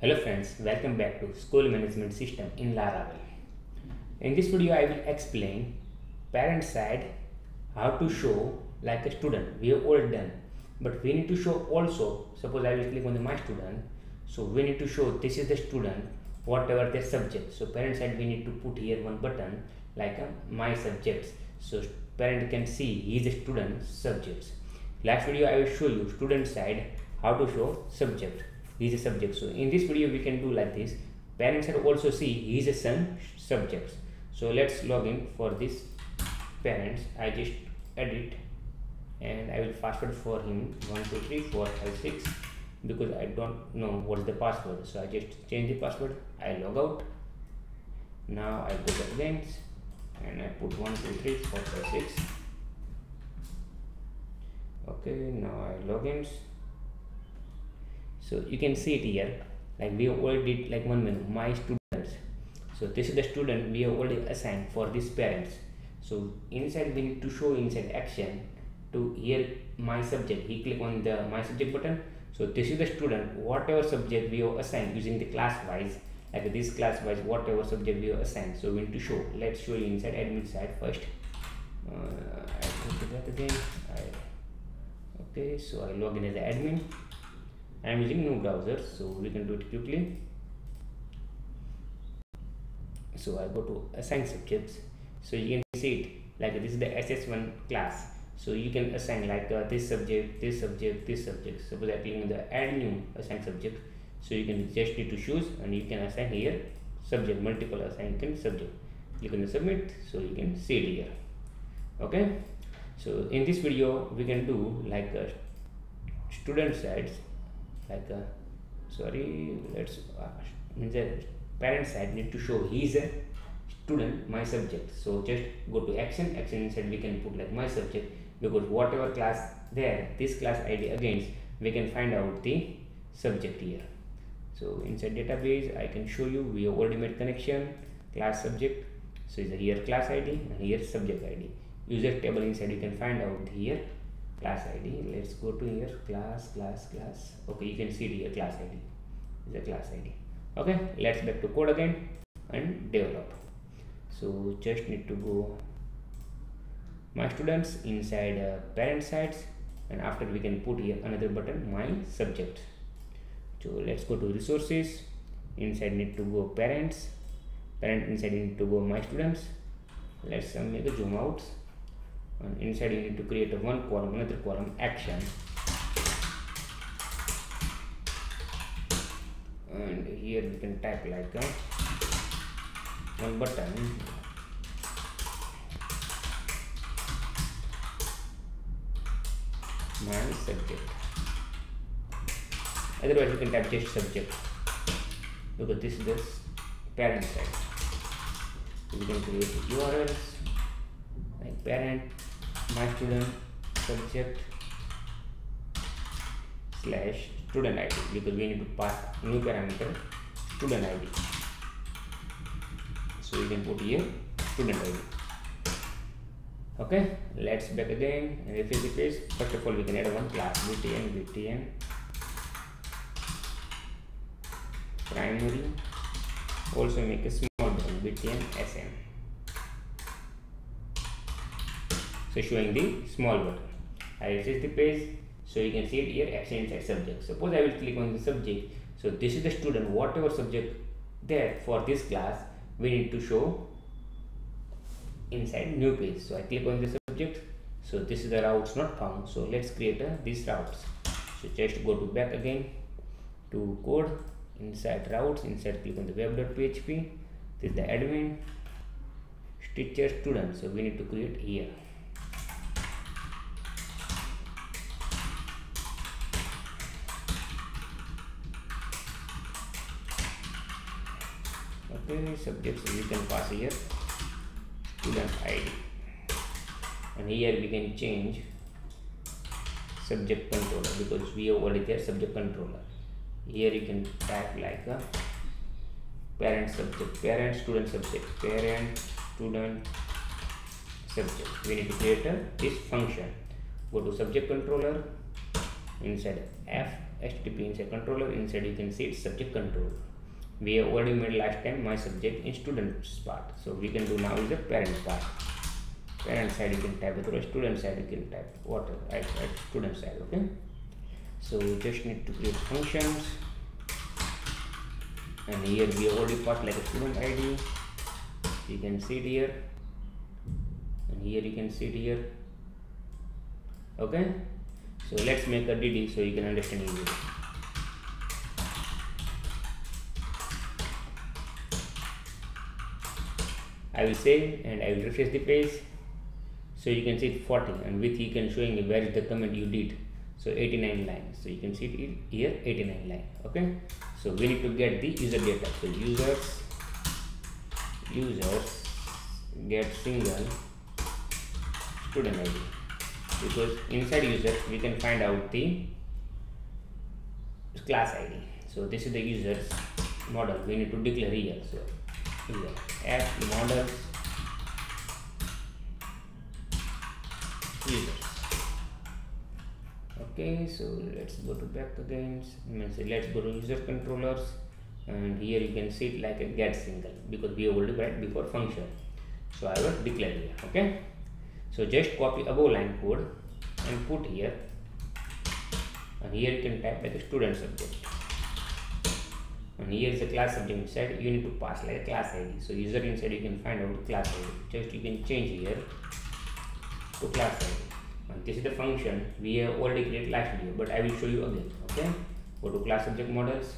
Hello friends, welcome back to School Management System in Laravel. In this video I will explain parent side how to show like a student. We have already done but we need to show also suppose I will click on the my student so we need to show this is the student whatever their subject so parent side we need to put here one button like a my subjects so parent can see he is a student subjects last video I will show you student side how to show subject is a subject. So in this video we can do like this. Parents side also see is a son subjects. So let's log in for this parents. I just edit and I will password for him. 1 2 3 4 5 6 because I don't know what is the password. So I just change the password. I log out. Now I go to events and I put 1 2 3 4 5 6 okay now I logins so you can see it here. Like we already did like one menu my students. So this is the student we have already assigned for these parents. So inside we need to show inside action to here my subject. He click on the my subject button. So this is the student. Whatever subject we have assigned using the class wise like this class wise whatever subject we have assigned. So we need to show. Let's show you inside admin side first. Uh, I to that again. I okay. So I log in as admin I am using new browser so we can do it quickly. So I go to assign subjects. So you can see it like this is the ss1 class. So you can assign like uh, this subject this subject this subject. Suppose i click on the add new assign subject. So you can just need to choose and you can assign here subject multiple assign can subject. On the submit so you can see it here. Okay? So in this video we can do like a student sides like a sorry let's uh, means the parent side need to show he is a student my subject. So just go to action action inside we can put like my subject. Because whatever class there this class id against we can find out the subject here. So inside database i can show you we already made connection class subject. So is here class id and here subject id user table inside you can find out here class id let's go to here. Class class class. Okay you can see here class id is a class id okay let's back to code again and develop. So just need to go. My students inside uh, parent sides and after we can put here another button my subject. So let's go to resources. Inside need to go parents. Parent inside need to go my students. Let's uh, make a zoom out and inside you need to create a one column another column action. And here we can type like a one button. My subject. Otherwise you can type just subject. Because this is the parent side. We can create urls like parent my student subject slash student id because we need to pass new parameter student id so you can put here student id okay let's back again. And refresh the page first of all we can add one class btn btn primary. Also make a small button btn sm so showing the small button. I refresh the page so you can see it here action inside subject. Suppose i will click on the subject. So this is the student whatever subject there for this class we need to show inside new page. So i click on the subject. So this is the routes not found. So let's create a, these routes. So just go to back again to code inside routes inside click on the web.php this is the admin teacher student. So we need to create here okay subject so you can pass here. Student id and here we can change subject controller because we have already there subject controller. Here you can type like a parent subject parent student subject parent student subject. We need to create a this function. Go to subject controller inside f http inside controller inside you can see it's subject control we already made last time my subject in students part. So we can do now is the parent part. Parent side you can type it or student side you can type. Whatever at, at student side okay? So we just need to create functions. And here we already passed like a student id you can see it here. And here you can see it here. Okay? So let's make a dd so you can understand easily I will save and I will refresh the page so you can see it 40 and with you can showing where is the comment you did. So 89 lines. So you can see it here 89 line okay? So we need to get the user data. So users users get single student id because inside users we can find out the class id so this is the users model. We need to declare here so here add models users okay so let's go to back again let's go to user controllers. And here you can see it like a get single because we already write before function. So i will declare here okay? So just copy above line code and put here. And here you can type like a student subject and here is a class subject inside you need to pass like a class id so user inside you can find out the class id just you can change here to class id and this is the function we have already created last video but i will show you again okay? Go to class subject models.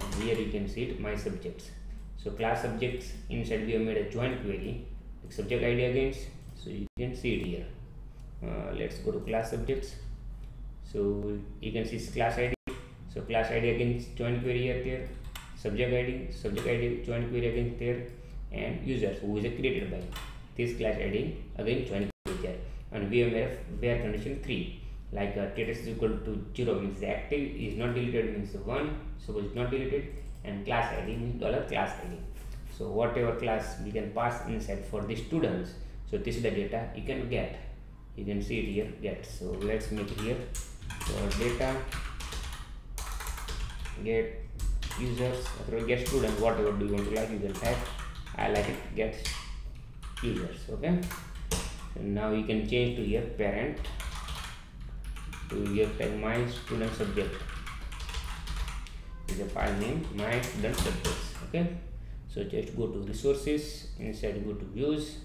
And here you can see it my subjects. So class subjects inside we have made a join query subject id against. So you can see it here. Uh, let's go to class subjects. So you can see class id so class id against join query here subject id subject id join query again there and users who is created by this class id again join query there. And we have where condition 3 like uh, status is equal to 0 means the active is not deleted means 1 suppose it's not deleted and class id means dollar class id so whatever class we can pass inside for the students so this is the data you can get. You can see it here get. So let's make it here. So data get users or get student whatever do you want to like you can type. I like it get users okay? Now you can change to here parent to here type my student subject. Is a file name my student subjects okay? So just go to resources inside go to views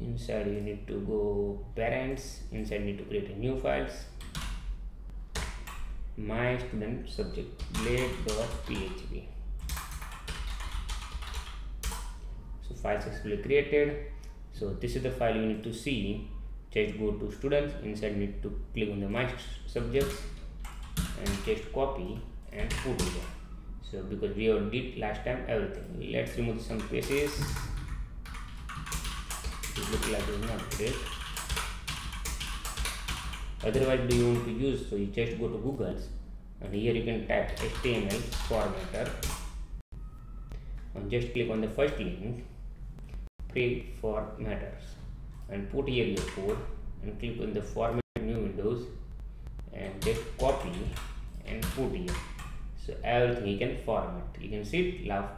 inside you need to go parents inside need to create a new files my student subject blade.php so file successfully created. So this is the file you need to see. Just go to students inside need to click on the my subjects and just copy and put it there. So because we have did last time everything. Let's remove some spaces it look like it's not great otherwise do you want to use so you just go to google's and here you can type html formatter. And just click on the first link pre-formatters. And put here your code and click on the format new windows and just copy and put here. So everything you can format. You can see it love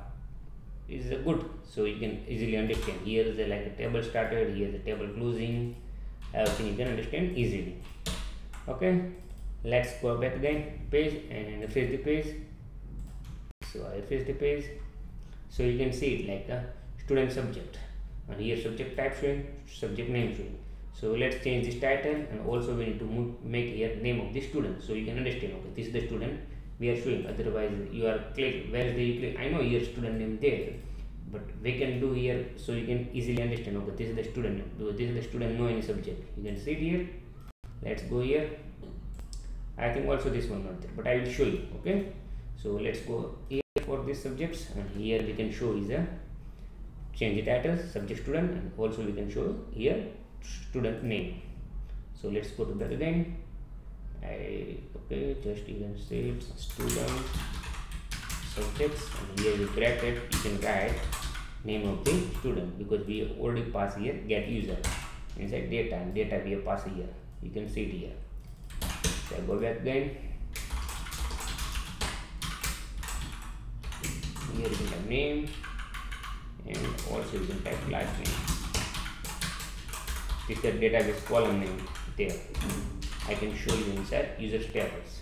is a good. So you can easily understand. Here is a, like a table started here is a table closing. Everything you can understand easily okay let's go back again page and refresh the page. So i refresh the page. So you can see it like the student subject. And here subject type showing subject name showing. So let's change this title and also we need to move, make here name of the student. So you can understand okay this is the student we are showing. Otherwise you are click where is the you click? I know your student name there but we can do here so you can easily understand okay this is the student name this is the student no any subject. You can see it here let's go here. I think also this one not there but i will show you okay? So let's go here for these subjects and here we can show is a change the title subject student and also we can show here student name. So let's go to that again. I okay just you can say it's student subjects and here you bracket you can write name of the student because we already pass here get user. Inside data and data we passed here you can see it here. So I go back again. Here you can name and also you can type last name. This is the database column name there. I can show you inside user tables.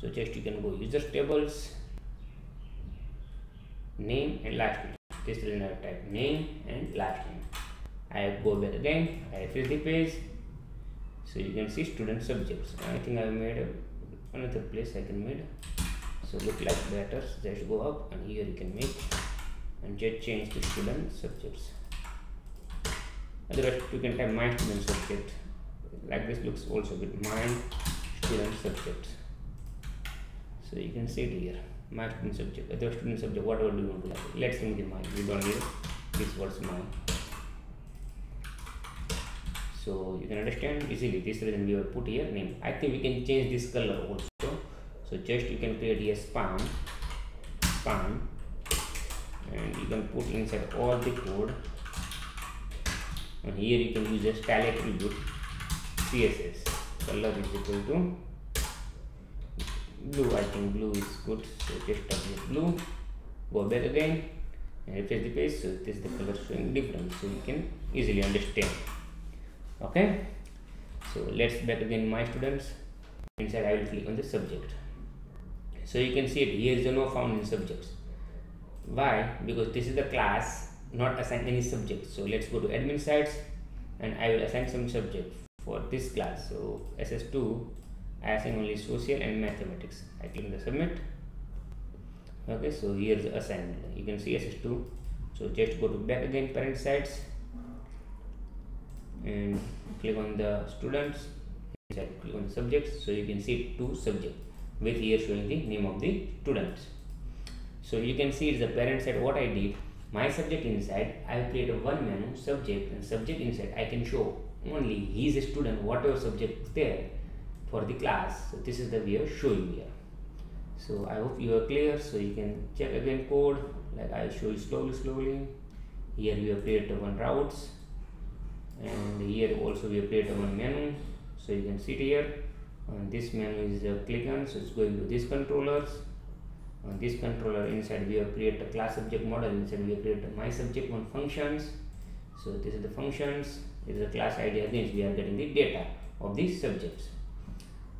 So just you can go user tables name and last name. This is another type name and last name. I go back again. I refresh the page so you can see student subjects. I think I made another place I can make. So look like better just go up and here you can make and just change the student subjects. Otherwise you can type my student subject. Like this looks also good. My student subject. So you can see it here. My student subject. Other student subject whatever you want to like. Let's think in mind we don't need this was mine so you can understand easily. This reason we have put here name. I think we can change this color also. So just you can create a span span and you can put inside all the code. And here you can use a style attribute css color is equal to blue. I think blue is good. So just type blue. Go back again. And refresh the page. So this is the color showing different. So you can easily understand okay so let's back again my students inside i will click on the subject so you can see it here is the no found in subjects why because this is the class not assign any subject so let's go to admin sites and i will assign some subject for this class so ss2 I assign only social and mathematics. I click the submit. Okay, so here's assigned. You can see SS2. So just go to back again parent sites and click on the students. inside Click on the subjects. So you can see two subjects with here showing the name of the students. So you can see it's the parent side. What I did, my subject inside, I created one menu subject and subject inside. I can show only he is a student, whatever subject there for the class so this is the way of showing here so i hope you are clear so you can check again code like i show you slowly slowly here we have created one routes and here also we have created one menu so you can see it here. And this menu is a click on so it's going to this controllers. On this controller inside we have created a class subject model inside we have created my subject one functions. So this is the functions this is the class id again we are getting the data of these subjects.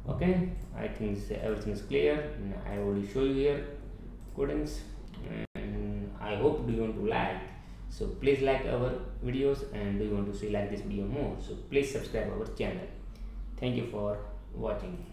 Okay i think everything is clear i already show you here codings. And i hope you want to like so please like our videos and do you want to see like this video more. So please subscribe our channel. Thank you for watching